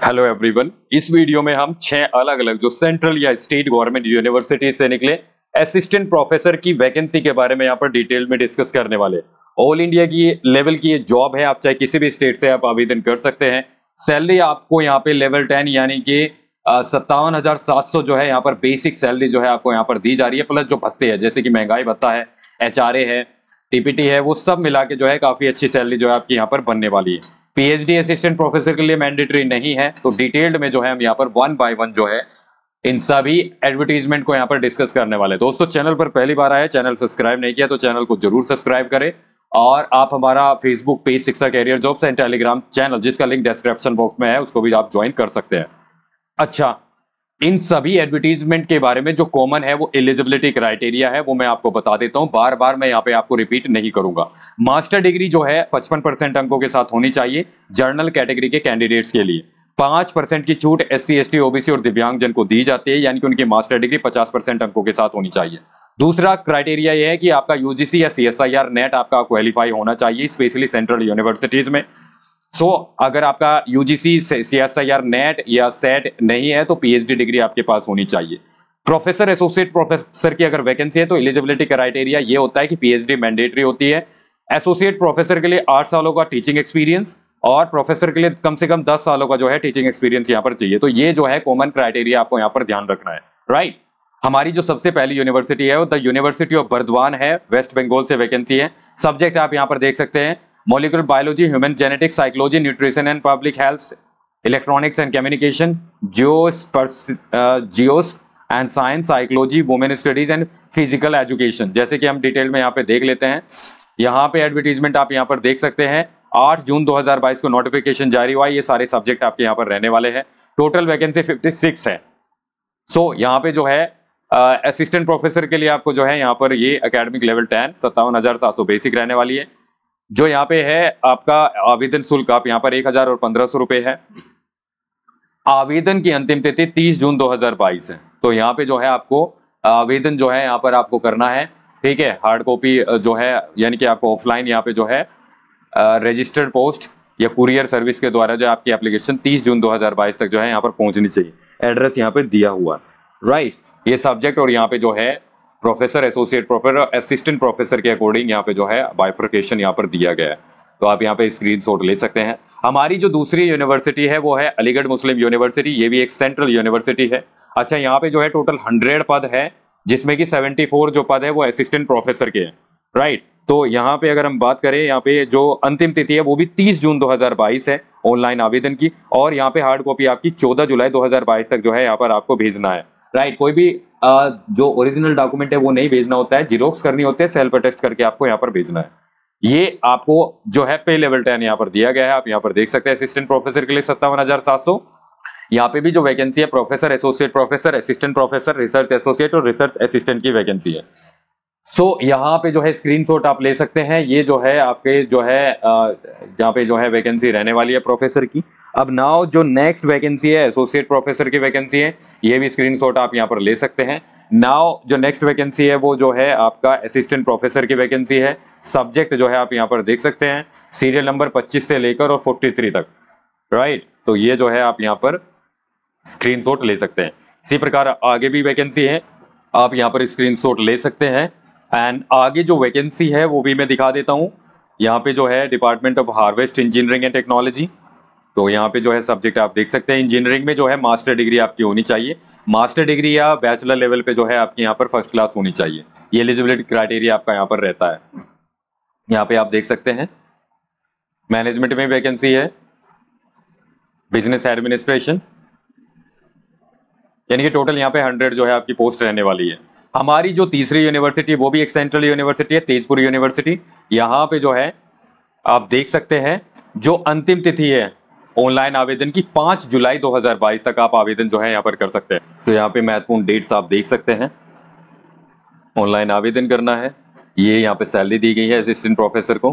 Hello everyone इस video में हम छह अलग अलग जो सेंट्रल या स्टेट गवर्नमेंट यूनिवर्सिटी से निकले असिस्टेंट प्रोफेसर की वैकेंसी के बारे में यहाँ पर डिटेल में डिस्कस करने वाले ऑल इंडिया की लेवल की ये जॉब है, आप चाहे किसी भी स्टेट से आप आवेदन कर सकते हैं। सैलरी आपको यहाँ पे लेवल टेन यानी कि सत्तावन हज़ार सात सौ जो है यहाँ पर बेसिक सैलरी जो है आपको यहाँ पर दी जा रही है प्लस जो भत्ते है, जैसे कि महँगाई भत्ता है एचआरए है टीपीटी है, वो सब मिला के जो है काफ़ी अच्छी सैलरी जो है आपकी यहाँ पर बनने वाली है। पीएचडी असिस्टेंट प्रोफेसर के लिए मैंडेटरी नहीं है तो डिटेल्ड में जो है हम यहाँ पर वन बाय वन जो है, इन सभी एडवर्टीजमेंट को यहाँ पर डिस्कस करने वाले दोस्तों चैनल पर पहली बार आए चैनल सब्सक्राइब नहीं किया तो चैनल को ज़रूर सब्सक्राइब करें। और आप हमारा Facebook page Shiksha career jobs and Telegram channel जिसका लिंक डिस्क्रिप्शन बॉक्स में है, उसको भी आप ज्वाइन कर सकते हैं। अच्छा इन सभी एडवर्टीजमेंट के बारे में जो कॉमन है, वो एलिजिबिलिटी क्राइटेरिया है, वो मैं आपको बता देता हूँ। बार बार मैं यहाँ पे आपको रिपीट नहीं करूँगा। मास्टर डिग्री जो है 55 परसेंट अंकों के साथ होनी चाहिए जर्नल कैटेगरी के कैंडिडेट्स के लिए। पाँच परसेंट की छूट S C S T OBC और दिव्यांगजन को दी जाती है, यानी कि उनकी मास्टर डिग्री पचास परसेंट अंकों के साथ होनी चाहिए। दूसरा क्राइटेरिया यह है कि आपका यूजीसी या सीएसआईआर नेट आपका क्वालिफाई होना चाहिए स्पेशली सेंट्रल यूनिवर्सिटीज में। सो so, अगर आपका यूजीसी सीएसआईआर नेट या सेट नहीं है तो पीएचडी डिग्री आपके पास होनी चाहिए। प्रोफेसर एसोसिएट प्रोफेसर की अगर वैकेंसी है तो एलिजिबिलिटी क्राइटेरिया ये होता है कि पीएचडी मैंडेटरी होती है। एसोसिएट प्रोफेसर के लिए आठ सालों का टीचिंग एक्सपीरियंस और प्रोफेसर के लिए कम से कम दस सालों का जो है टीचिंग एक्सपीरियंस यहाँ पर चाहिए। तो ये जो है कॉमन क्राइटेरिया आपको यहाँ पर ध्यान रखना है। Right right? हमारी जो सबसे पहली यूनिवर्सिटी है वो द यूनिवर्सिटी ऑफ़ बर्दवान है। वेस्ट बंगाल से वैकेंसी है। सब्जेक्ट आप यहाँ पर देख सकते हैं। Molecular biology human genetics psychology nutrition and public health electronics and communication Zeus Zeus and science psychology women studies and physical education जैसे कि हम डिटेल में यहाँ पे देख लेते हैं। यहाँ पे एडवर्टीजमेंट आप यहाँ पर देख सकते हैं। आठ जून 2022 को नोटिफिकेशन जारी हुआ ये सारे सब्जेक्ट आपके यहाँ पर रहने वाले हैं। टोटल वैकेंसी 56 सिक्स है। सो so, यहाँ पे जो है असिस्टेंट uh, प्रोफेसर के लिए आपको जो है यहाँ पर ये अकेडमिक लेवल टेन सत्तावन हज़ार सात सौ बेसिक रहने वाली है। जो यहाँ पे है, आपका आवेदन शुल्क, आप यहाँ पर एक हज़ार और पंद्रह सौ रुपए है। आवेदन की अंतिम तिथि तीस जून 2022 है। तो यहाँ पे जो है आपको, आवेदन जो है यहाँ पर आपको करना है। ठीक है हार्ड कॉपी जो है, यानी कि आपको ऑफलाइन यहाँ पे जो है रजिस्टर्ड पोस्ट या कुरियर सर्विस के द्वारा जो आपकी एप्लीकेशन 30 जून 2022 तक जो है यहाँ पर पहुंचनी चाहिए। एड्रेस यहाँ पर दिया हुआ राइट ये सब्जेक्ट और यहाँ पे जो है professor associate professor assistant professor के अकॉर्डिंग यहाँ पे जो है बाइफ्रिकेशन यहाँ पर दिया गया है। तो आप यहाँ पे स्क्रीन शॉट ले सकते हैं। हमारी जो दूसरी यूनिवर्सिटी है, वो है अलीगढ़ मुस्लिम यूनिवर्सिटी ये भी एक सेंट्रल यूनिवर्सिटी है। अच्छा यहाँ पे जो है टोटल हंड्रेड पद है, जिसमें कि सेवेंटी फोर जो पद है, वो असिस्टेंट प्रोफेसर के हैं। राइट तो यहाँ पे अगर हम बात करें, यहाँ पे जो अंतिम तिथि है, वो भी 30 जून 2022 है ऑनलाइन आवेदन की। और यहाँ पे हार्ड कॉपी आपकी 14 जुलाई 2022 तक जो है यहाँ पर आपको भेजना है। राइट कोई भी जो ओरिजिनल डॉक्यूमेंट है, वो नहीं भेजना होता है। जीरोक्स करनी होती है सेल्फ अटेस्ट करके आपको यहाँ पर भेजना है। ये आपको जो है पे लेवल टेन यहाँ पर दिया गया है। आप यहाँ पर देख सकते हैं असिस्टेंट प्रोफेसर के लिए सत्तावन हज़ार सात सौ। यहाँ पे भी जो वैकेंसी है professor associate professor assistant professor research associate और रिसर्च असिस्टेंट की वैकेंसी है। सो so, यहाँ पे जो है स्क्रीनशॉट आप ले सकते हैं। ये जो है आपके जो है यहाँ पे जो है वैकेंसी रहने वाली है प्रोफेसर की। अब नाउ जो नेक्स्ट वैकेंसी है एसोसिएट प्रोफेसर की वैकेंसी है ये भी स्क्रीनशॉट आप यहाँ पर ले सकते हैं। नाउ जो नेक्स्ट वैकेंसी है वो जो है आपका असिस्टेंट प्रोफेसर की वैकेंसी है। सब्जेक्ट जो है आप यहाँ पर देख सकते हैं। सीरियल नंबर 25 से लेकर और 43 तक। Right right? तो ये जो है आप यहाँ पर स्क्रीनशॉट ले सकते हैं। इसी प्रकार आगे भी वैकेंसी है। आप यहाँ पर स्क्रीनशॉट ले सकते हैं। एंड आगे जो वैकेंसी है, वो भी मैं दिखा देता हूँ। यहाँ पे जो है department of harvest engineering and technology तो यहाँ पे जो है सब्जेक्ट आप देख सकते हैं इंजीनियरिंग में जो है मास्टर डिग्री आपकी होनी चाहिए। मास्टर डिग्री या बैचलर लेवल पे जो है, आपकी यहाँ पर फ़र्स्ट क्लास होनी चाहिए। ये एलिजिबिलिटी क्राइटेरिया आपका यहाँ पर रहता है। यहाँ पे आप देख सकते हैं। मैनेजमेंट में वैकेंसी है। बिज़नेस एडमिनिस्ट्रेशन यानी कि टोटल यहाँ पे हंड्रेड जो है, आपकी पोस्ट रहने वाली है। हमारी जो तीसरी यूनिवर्सिटी वो भी एक सेंट्रल यूनिवर्सिटी है, तेजपुर यूनिवर्सिटी यहाँ पे जो है, आप देख सकते हैं, जो अंतिम तिथि है ऑनलाइन आवेदन की, पाँच जुलाई 2022 तक आप आवेदन जो है यहाँ पर कर सकते हैं। तो यहाँ पे महत्वपूर्ण डेट्स आप देख सकते हैं। ऑनलाइन आवेदन करना है। ये यहाँ पे सैलरी दी गई है असिस्टेंट प्रोफेसर को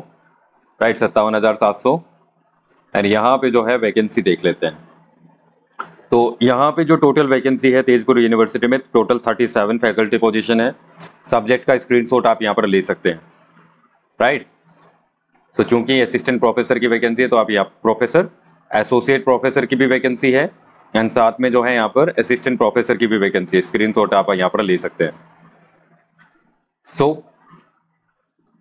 राइट सत्तावन हज़ार सात सौ। एंड यहाँ पे जो है वैकेंसी देख लेते हैं। तो यहाँ पे जो टोटल वैकेंसी है तेजपुर यूनिवर्सिटी में टोटल 37 फैकल्टी पोजीशन है। सब्जेक्ट का स्क्रीनशॉट आप यहाँ पर ले सकते हैं। राइट तो चूँकि असिस्टेंट प्रोफेसर की वैकेंसी है तो आप यहाँ प्रोफेसर एसोसिएट प्रोफेसर की भी वैकेंसी है। एंड साथ में जो है यहाँ पर असिस्टेंट प्रोफेसर की भी वैकेंसी है। स्क्रीनशॉट आप यहाँ पर ले सकते हैं। सो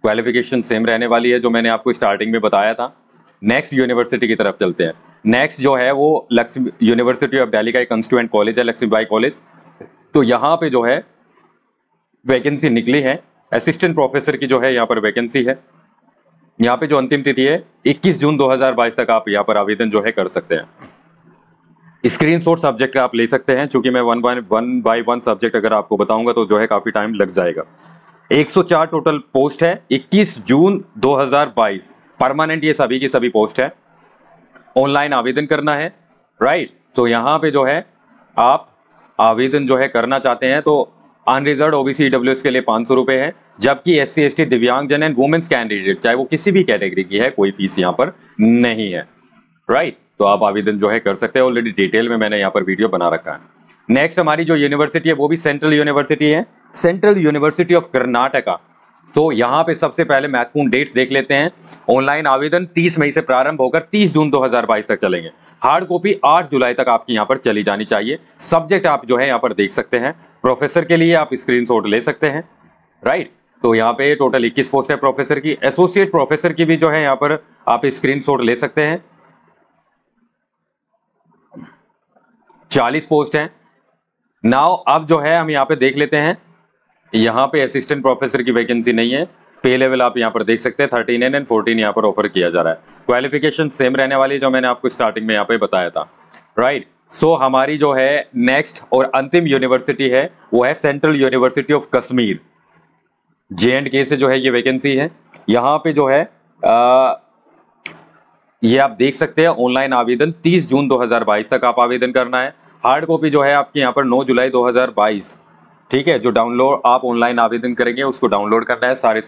क्वालिफिकेशन सेम रहने वाली है, जो मैंने आपको स्टार्टिंग में बताया था। नेक्स्ट यूनिवर्सिटी की तरफ़ चलते हैं। नेक्स्ट जो है वो लक्ष्मी यूनिवर्सिटी ऑफ़ दिल्ली का एक कंस्टिट्यूएंट कॉलेज है लक्ष्मीबाई कॉलेज तो यहाँ पे जो है वैकेंसी निकली है। असिस्टेंट प्रोफेसर की जो है यहाँ पर वैकेंसी है। यहाँ पे जो अंतिम तिथि है 21 जून 2022 तक आप यहाँ पर आवेदन जो है कर सकते हैं। स्क्रीन शॉट सब्जेक्ट आप ले सकते हैं, चूँकि मैं one by one by one subject अगर आपको बताऊँगा तो जो है काफ़ी टाइम लग जाएगा। 104 टोटल पोस्ट है 21 जून 2022 परमानेंट ये सभी की सभी पोस्ट है। ऑनलाइन आवेदन करना है राइट तो यहाँ पे जो है, आप आवेदन जो है करना चाहते हैं तो अनरिजर्व ओबीसी डब्ल्यू के लिए पाँच सौ रुपए है, जबकि एस सी एस टी दिव्यांगजन एंड वुमेन्स कैंडिडेट चाहे वो किसी भी कैटेगरी की है, कोई फ़ीस यहाँ पर नहीं है राइट तो आप आवेदन जो है कर सकते हैं ऑलरेडी डिटेल में मैंने यहाँ पर वीडियो बना रखा है। नेक्स्ट हमारी जो यूनिवर्सिटी है, वो भी सेंट्रल यूनिवर्सिटी है। सेंट्रल यूनिवर्सिटी ऑफ़ कर्नाटका तो यहाँ पे सबसे पहले महत्वपूर्ण डेट्स देख लेते हैं। ऑनलाइन आवेदन 30 मई से प्रारंभ होकर 30 जून 2022 तक चलेंगे। हार्ड कॉपी 8 जुलाई तक आपकी यहाँ पर चली जानी चाहिए। सब्जेक्ट आप जो है यहाँ पर देख सकते हैं। प्रोफेसर के लिए आप स्क्रीनशॉट ले सकते हैं। राइट तो यहाँ पे टोटल 21 पोस्ट है प्रोफेसर की। एसोसिएट प्रोफेसर की भी जो है यहाँ पर आप स्क्रीनशॉट ले सकते हैं। 40 पोस्ट है। नाउ अब जो है हम यहाँ पे देख लेते हैं। यहाँ पे असिस्टेंट प्रोफेसर की वैकेंसी नहीं है। पे लेवल आप यहाँ पर देख सकते हैं थर्टीन एन एंड फोर्टीन यहाँ पर ऑफ़र किया जा रहा है। क्वालिफिकेशन सेम रहने वाली जो मैंने आपको स्टार्टिंग में यहाँ पे बताया था। Right right. सो so, हमारी जो है नेक्स्ट और अंतिम यूनिवर्सिटी है वो है central university of Kashmir J and K से जो है ये वैकेंसी है। यहाँ पे जो है आ, ये आप देख सकते हैं ऑनलाइन आवेदन 30 जून 2022 तक आप आवेदन करना है। हार्ड कॉपी जो है आपकी यहाँ पर 9 जुलाई 2022 ठीक है जो डाउनलोड आप ऑनलाइन आवेदन करेंगे उसको डाउनलोड करना है सारे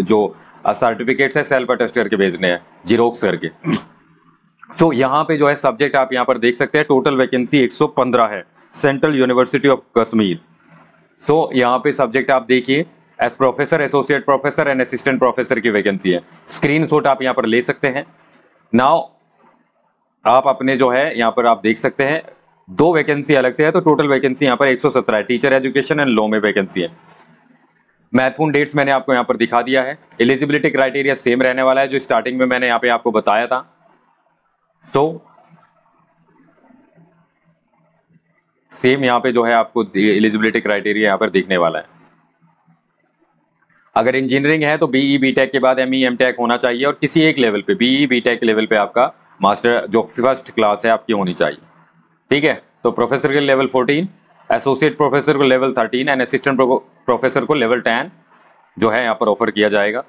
जो सर्टिफिकेट्स है सेल्फ अटेस्ट करके भेजने हैं जीरोक्स करके। सो so, यहाँ पे जो है सब्जेक्ट आप यहाँ पर देख सकते हैं टोटल वैकेंसी 115 है central university of Kashmir so यहाँ पे सब्जेक्ट आप देखिए as professor associate professor and assistant professor की वैकेंसी है। स्क्रीन आप यहाँ पर ले सकते हैं। नाउ आप अपने जो है यहाँ पर आप देख सकते हैं दो वैकेंसी अलग से है तो टोटल वैकेंसी यहाँ पर 117 है। टीचर एजुकेशन एंड लॉ में वैकेंसी है। महत्वपूर्ण डेट्स मैंने आपको यहाँ पर दिखा दिया है। एलिजिबिलिटी क्राइटेरिया सेम रहने वाला है जो स्टार्टिंग में मैंने यहाँ पे आपको बताया था। सो so, सेम यहाँ पे जो है आपको एलिजिबिलिटी क्राइटेरिया यहाँ पर दिखने वाला है। अगर इंजीनियरिंग है तो बीई बीटेक के बाद एमई एमटेक होना चाहिए और किसी एक लेवल पे बीई बीटेक लेवल पे आपका मास्टर जो फ़र्स्ट क्लास है आपकी होनी चाहिए। ठीक है? तो प्रोफेसर के लेवल 14 एसोसिएट प्रोफेसर को लेवल 13 एंड असिस्टेंट प्रोफेसर को लेवल 10 जो है यहाँ पर ऑफ़र किया जाएगा।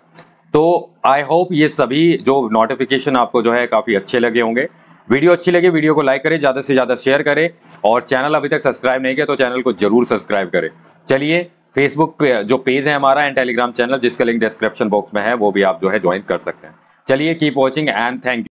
तो आई होप ये सभी जो नोटिफिकेशन आपको जो है काफ़ी अच्छे लगे होंगे। वीडियो अच्छी लगे, वीडियो को लाइक करें, ज़्यादा से ज़्यादा शेयर करें और चैनल अभी तक सब्सक्राइब नहीं किया तो चैनल को ज़रूर सब्सक्राइब करें। चलिए फेसबुक पे, जो पेज है हमारा एंड टेलीग्राम चैनल जिसका लिंक डिस्क्रिप्शन बॉक्स में है, वो भी आप जो है ज्वाइन कर सकते हैं। चलिए keep watching and thank you